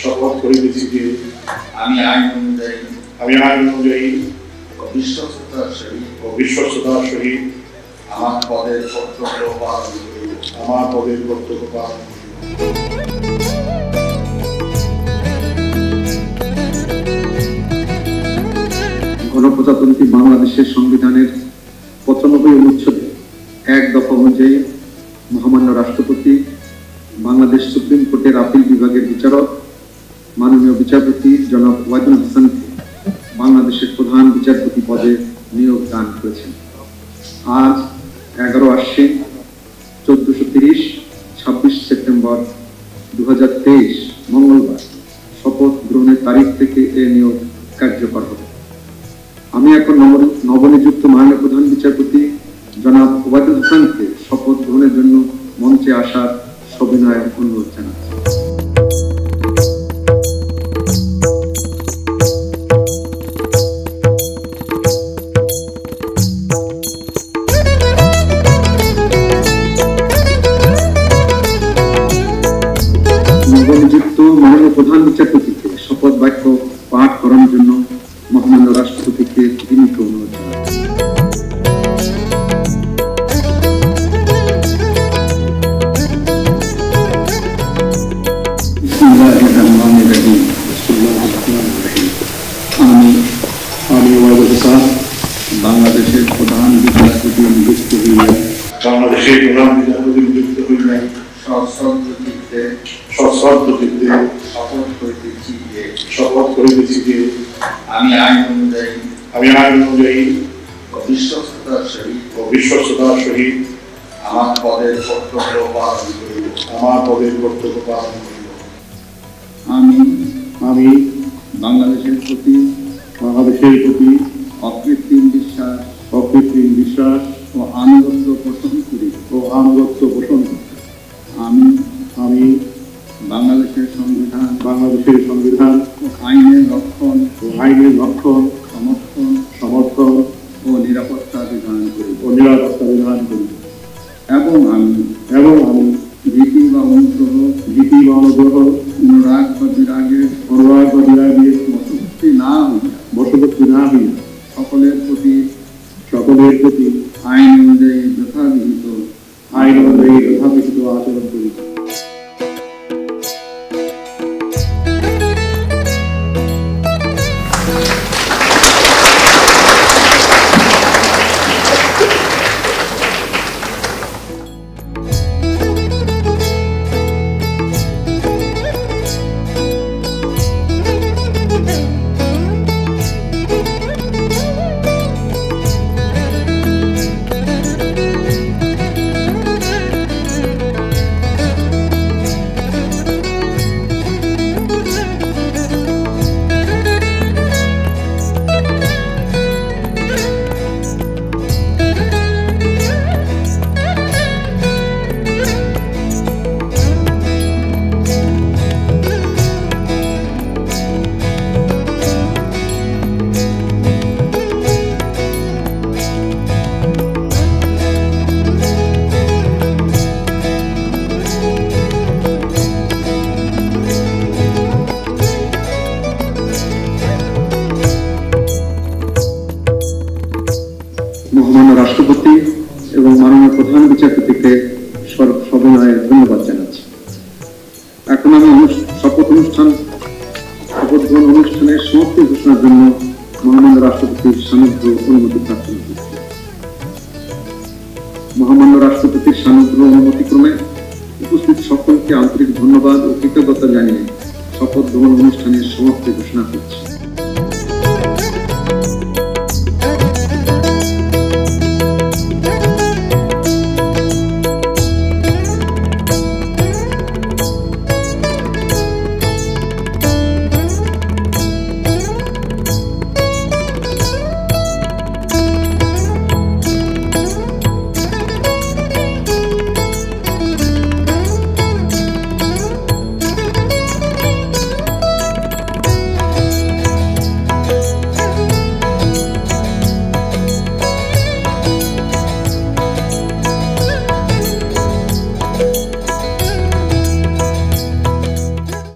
শপথ করিতেছি যে যে আমি আইন অনুযায়ী আমি আইন অনুযায়ী সহিত সহিত আমার পদের কর্তব্য পালন করিব আমার পদের কর্তব্য পালন করিব গণপ্রজাতন্ত্রী বাংলাদেশের সংবিধানের পঁচানব্বই অনুচ্ছেদে এক দফা অনুযায়ী মহামান্য রাষ্ট্রপতি, বাংলাদেশ সুপ্রিম কোর্টের আপিল বিভাগের বিচারক, মাননীয় বিচারপতি জনাব ওয়াইদুল হাসানকে বাংলাদেশের প্রধান বিচারপতি পদে নিয়োগ দান করেছেন। আজ এগারো আশ্বিন চোদ্দশো তিরিশ, ছাব্বিশ সেপ্টেম্বর দু হাজার তেইশ মঙ্গলবার শপথ গ্রহণের তারিখ থেকে এ নিয়োগ কার্যকর হবে। আমি এখন নবনিযুক্ত মাননীয় প্রধান বিচারপতি জনাব ওবায়দুল হাসানকে শপথ গ্রহণের জন্য মঞ্চে আসার সবিনয় অনুরোধ জানাচ্ছি। নবনিযুক্ত মাননীয় প্রধান বিচারপতিকে শপথ বাক্য বাংলাদেশের প্রধান বিচারপতি নিযুক্ত হইলে বাংলাদেশের প্রধান বিচারপতি নিযুক্ত হইলেন সশ্রদ্ধ চিত্তে সশ্রদ্ধ চিত্তে শপথ করিতেছি যে শপথ করিতেছি যে আমি আইন অনুযায়ী আমি আইন অনুযায়ী ও সহিত আমার পদের কর্তব্য পালন করিব। আমার পদের কর্তব্য পালন করিব। আমি আমি বাংলাদেশের প্রতি বাংলাদেশের প্রতি বাংলাদেশের সংবিধান আইনের রক্ষণ ও আইনের রক্ষণ সমর্থন সমর্থন ও নিরাপত্তা বিধান করি। ও নিরাপত্তা বিধান করি। এবং আমি এবং আমি ভীতি বা অনুগ্রহ ভীতি বা অনুগ্রহ অনুরাগ বা বিরাগের অনুরাগ বা বিরাগের বসতি না হইয়া বশবর্তী না হইয়া সকলের প্রতি সকলের প্রতি আইন অনুযায়ী যথাবিহিত আইন অনুযায়ী যথাবিহিত আচরণ করি। মহামান্য রাষ্ট্রপতি এবং মাননীয় প্রধান বিচারপতিকে সবিনয়ে ধন্যবাদ জানাচ্ছি। এখন আমি শপথ অনুষ্ঠান শপথ গ্রহণ অনুষ্ঠানের সমাপ্তি ঘোষণার জন্য মহামান্য রাষ্ট্রপতির সান্নিধ্য অনুমতি প্রার্থনা করছি মহামান্য রাষ্ট্রপতির সান্নিধ্য অনুমতিক্রমে উপস্থিত সকলকে আন্তরিক ধন্যবাদ ও কৃতজ্ঞতা জানিয়ে শপথ গ্রহণ অনুষ্ঠানের সমাপ্তি ঘোষণা করছি।